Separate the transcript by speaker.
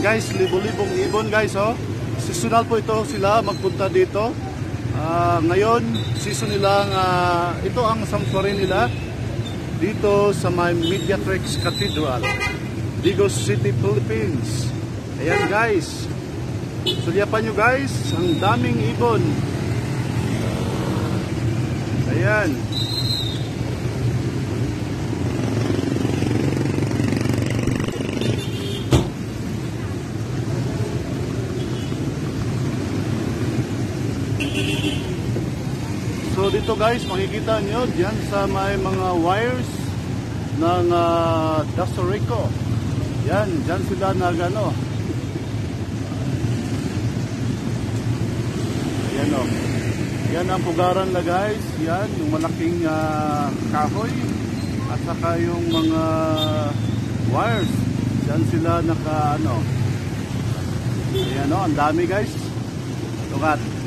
Speaker 1: libo-libong ibon guys oh. Seasonal po ito sila magpunta dito. Ah, ngayon, season nilang ah, ito ang sanctuary nila dito sa may Mediatrix Cathedral, Digos City, Philippines. Ayan guys. Sulyapan nyo guys, ang daming ibon. Ayan. So dito guys, makikita nyo diyan sa may mga wires ng uh, Dasorico. Yan, diyan sila nagano. Yan o. Yan ang pugaran na guys. Yan, yung malaking ah, kahoy. At saka yung mga wires. Diyan sila naka ano. Ayan o, ang dami guys. Tukat.